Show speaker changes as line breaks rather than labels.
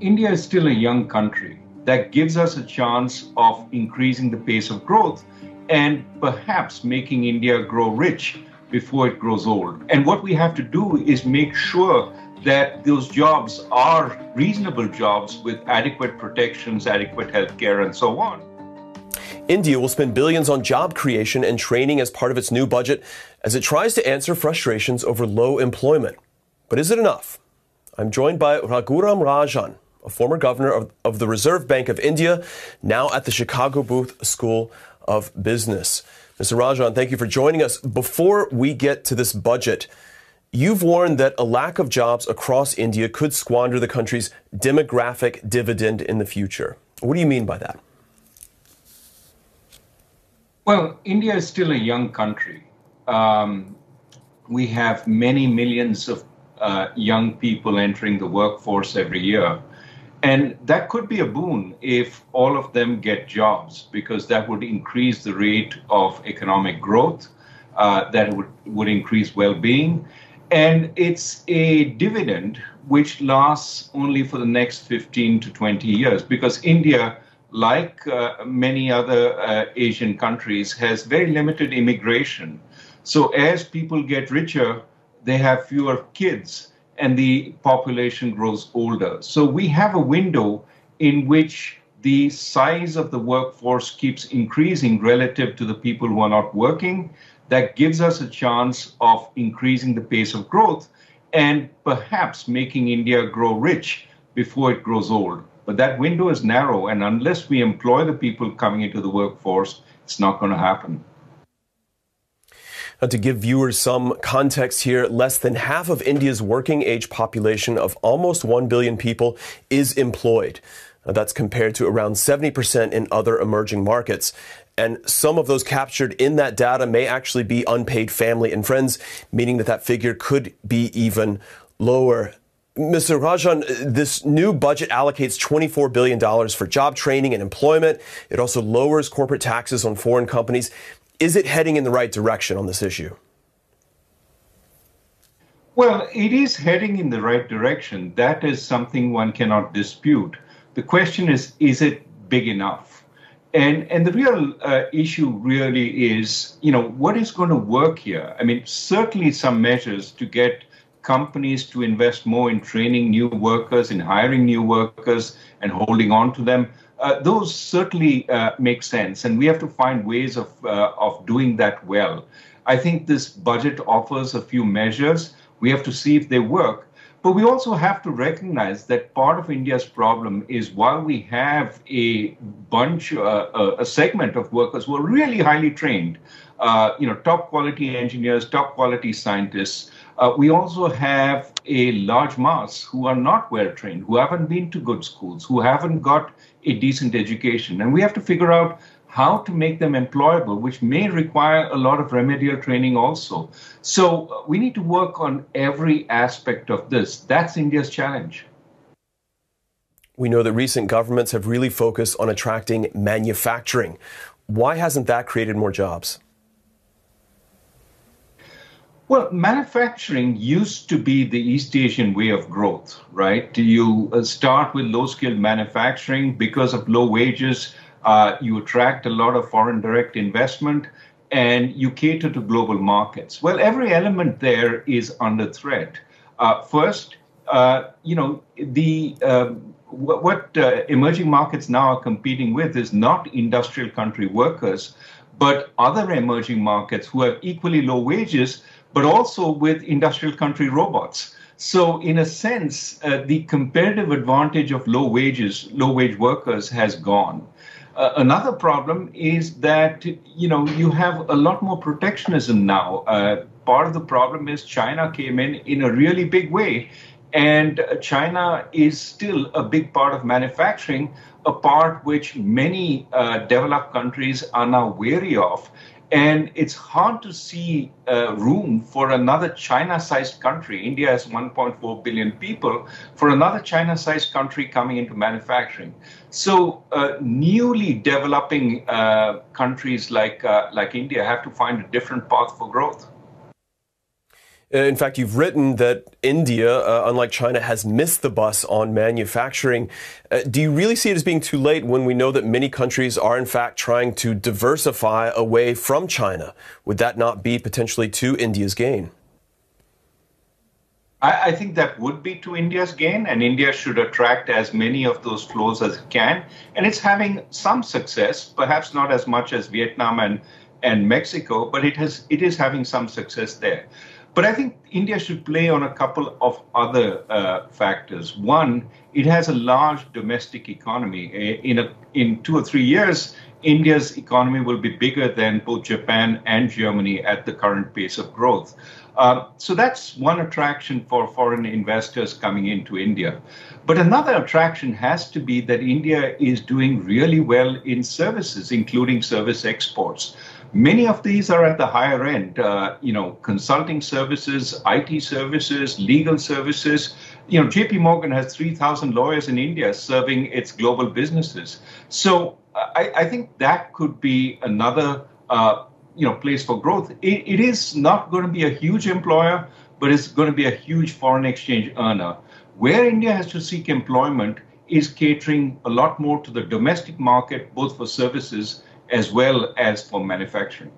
India is still a young country. That gives us a chance of increasing the pace of growth and perhaps making India grow rich before it grows old. And what we have to do is make sure that those jobs are reasonable jobs with adequate protections, adequate health care, and so on.
India will spend billions on job creation and training as part of its new budget as it tries to answer frustrations over low employment. But is it enough? I'm joined by Raghuram Rajan, a former governor of, of the Reserve Bank of India, now at the Chicago Booth School of Business. Mr. Rajan, thank you for joining us. Before we get to this budget, you've warned that a lack of jobs across India could squander the country's demographic dividend in the future. What do you mean by that?
Well, India is still a young country. Um, we have many millions of uh, young people entering the workforce every year. And that could be a boon if all of them get jobs, because that would increase the rate of economic growth, uh, that would, would increase well being. And it's a dividend which lasts only for the next 15 to 20 years, because India, like uh, many other uh, Asian countries, has very limited immigration. So as people get richer, they have fewer kids and the population grows older. So we have a window in which the size of the workforce keeps increasing relative to the people who are not working. That gives us a chance of increasing the pace of growth and perhaps making India grow rich before it grows old. But that window is narrow, and unless we employ the people coming into the workforce, it's not going to happen.
Now, to give viewers some context here, less than half of India's working age population of almost 1 billion people is employed. Now, that's compared to around 70% in other emerging markets. And some of those captured in that data may actually be unpaid family and friends, meaning that that figure could be even lower. Mr. Rajan, uh, this new budget allocates $24 billion for job training and employment. It also lowers corporate taxes on foreign companies. Is it heading in the right direction on this issue?
Well, it is heading in the right direction. That is something one cannot dispute. The question is, is it big enough? And and the real uh, issue really is, you know, what is going to work here? I mean, certainly some measures to get companies to invest more in training new workers, in hiring new workers, and holding on to them uh, those certainly uh, make sense, and we have to find ways of uh, of doing that well. I think this budget offers a few measures. We have to see if they work. But we also have to recognize that part of India's problem is while we have a bunch, uh, a segment of workers who are really highly trained, uh, you know, top quality engineers, top quality scientists, uh, we also have a large mass who are not well trained, who haven't been to good schools, who haven't got a decent education. And we have to figure out how to make them employable, which may require a lot of remedial training also. So uh, we need to work on every aspect of this. That's India's challenge.
We know that recent governments have really focused on attracting manufacturing. Why hasn't that created more jobs?
Well, manufacturing used to be the East Asian way of growth, right? You uh, start with low skilled manufacturing because of low wages. Uh, you attract a lot of foreign direct investment and you cater to global markets. Well, every element there is under threat. Uh, first, uh, you know, the um, what uh, emerging markets now are competing with is not industrial country workers, but other emerging markets who have equally low wages but also with industrial country robots. So, in a sense, uh, the comparative advantage of low wages, low wage workers has gone. Uh, another problem is that you know you have a lot more protectionism now. Uh, part of the problem is China came in in a really big way, and China is still a big part of manufacturing, a part which many uh, developed countries are now wary of. And it's hard to see uh, room for another China sized country. India has 1.4 billion people, for another China sized country coming into manufacturing. So, uh, newly developing uh, countries like, uh, like India have to find a different path for growth.
Uh, in fact, you've written that India, uh, unlike China, has missed the bus on manufacturing. Uh, do you really see it as being too late when we know that many countries are, in fact, trying to diversify away from China? Would that not be potentially to India's gain?
I, I think that would be to India's gain, and India should attract as many of those flows as it can. And it's having some success, perhaps not as much as Vietnam and, and Mexico, but it has it is having some success there. But I think India should play on a couple of other uh, factors. One, it has a large domestic economy. In, a, in two or three years, India's economy will be bigger than both Japan and Germany at the current pace of growth. Uh, so that's one attraction for foreign investors coming into India. But another attraction has to be that India is doing really well in services, including service exports. Many of these are at the higher end, uh, you know, consulting services, IT services, legal services. You know, JP Morgan has 3,000 lawyers in India serving its global businesses. So I, I think that could be another, uh, you know, place for growth. It, it is not going to be a huge employer, but it's going to be a huge foreign exchange earner. Where India has to seek employment is catering a lot more to the domestic market, both for services as well as for manufacturing.